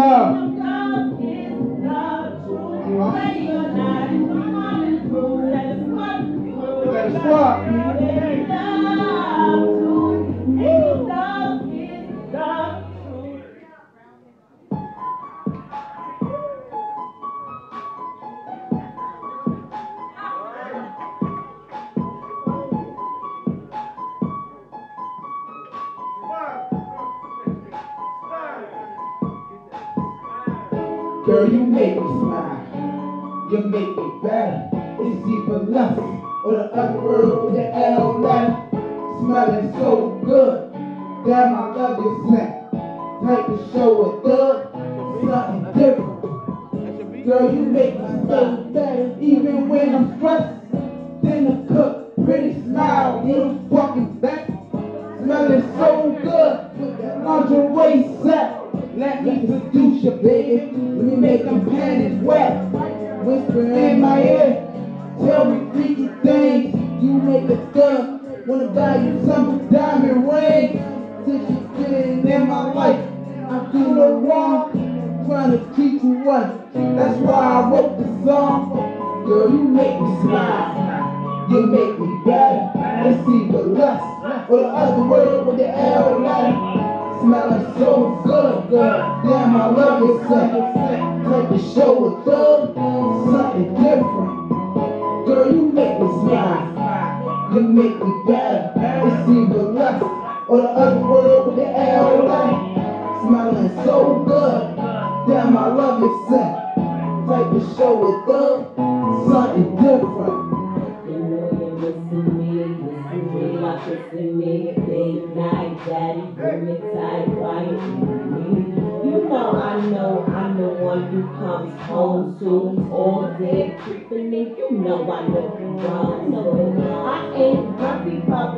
love. Love is. You're not. Girl, you make me smile. You make me better. It's even less. Or the other word with the L letter. Smelling so good. Damn, I love your scent. Type to show a thug. Something different. Girl, you make me feel better. Even when I'm stressed. Then the cook, pretty smile, little fucking back. Smelling so good with that lingerie set. Let me seduce you, baby. Let me make them panties wet. Whisper in my ear. Tell me freaky things. You make a thug. Wanna buy you some diamond ring. Since you've been in my life, I do no wrong. Trying to treat you right. That's why I wrote the song. Girl, you make me smile. You make me better. It's either less or the other word with the L letter. Smelling so good, girl. Damn, I love your scent. Take the show a thug, something different. Girl, you make me smile. You make me better. It's either less or the other word with the L letter. Smelling so good. Damn, I love your scent. Take the show a thug, something different. You know you're missing me, missing me, like kissing me, daddy, bring tight, me. You know I know I'm the one you comes home to all day creeping me. You know I know you wrong, I ain't Papa.